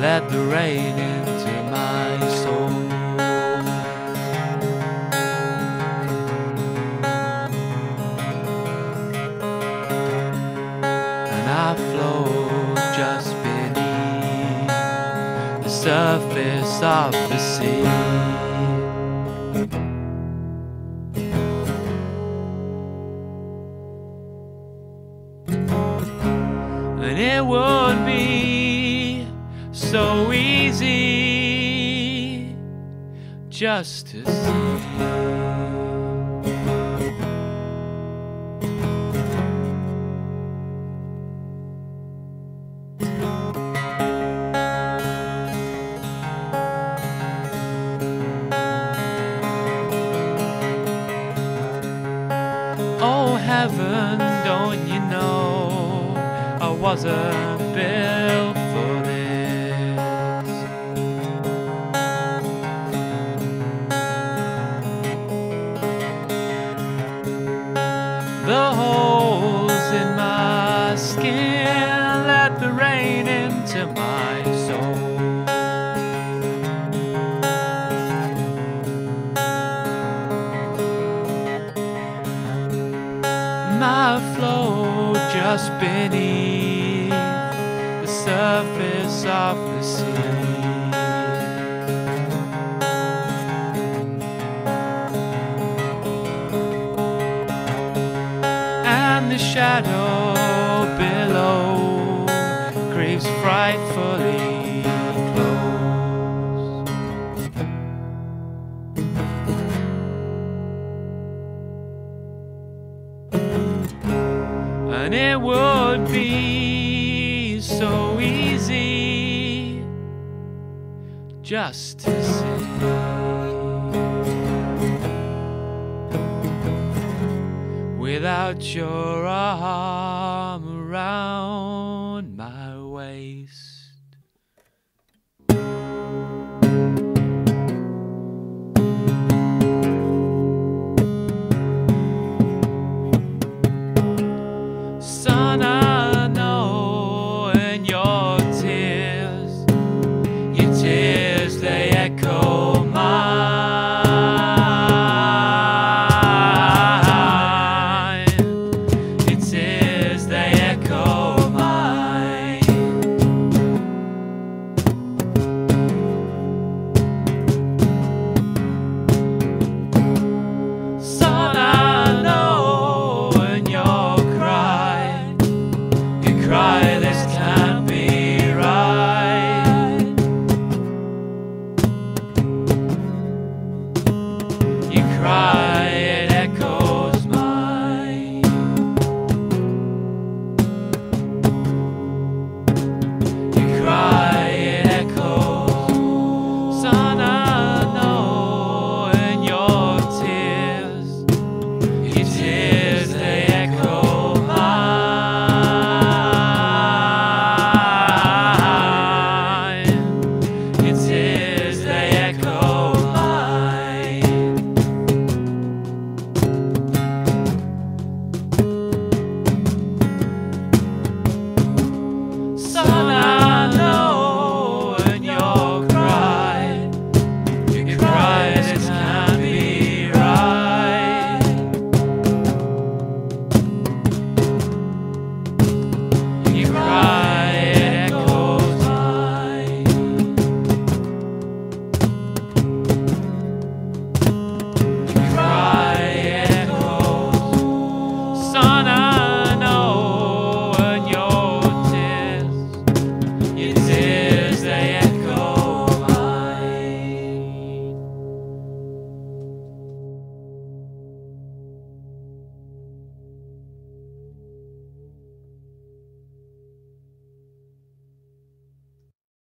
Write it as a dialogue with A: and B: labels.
A: Let the rain into my soul. And I float just beneath the surface of the sea. And it would be just to see. Oh heaven, don't you know I wasn't built The holes in my skin let the rain into my soul. my flow just beneath the surface of the sea. Shadow below creeps frightfully close. And it would be so easy just to see. Without your arm around